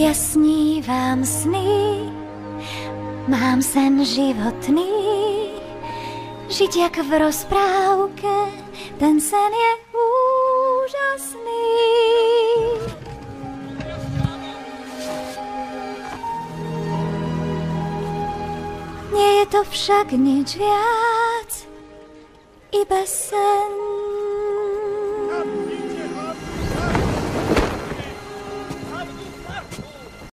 Ja snívam sny, mám sen životný, žiť jak v rozprávke, ten sen je úžasný. Nie je to však nič viac, iba sen.